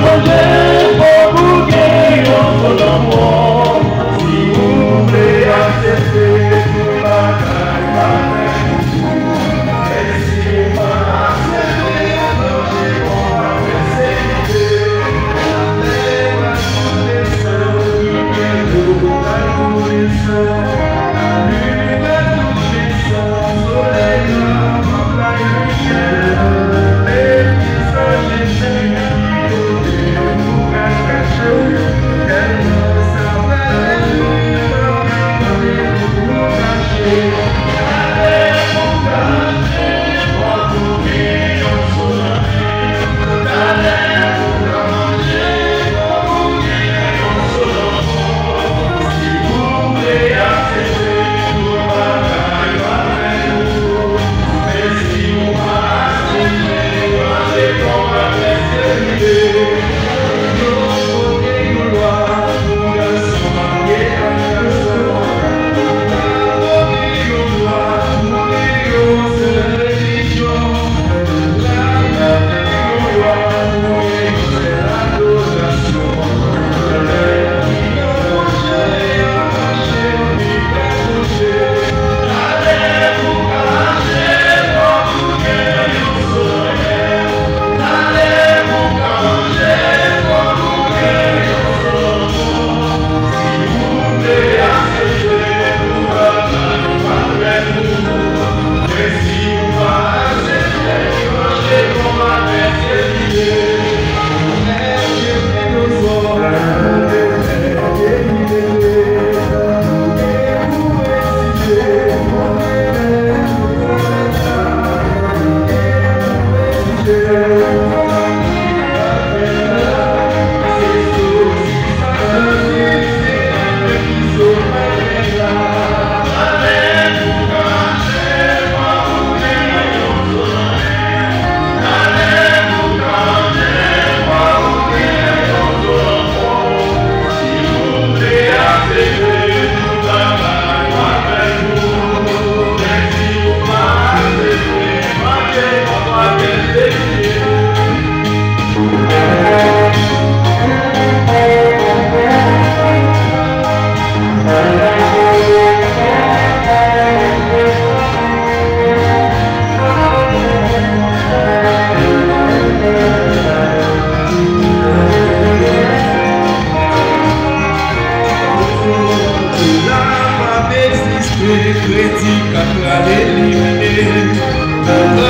Amor выходи, как олели мне.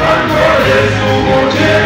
Pan Jezu Jesus.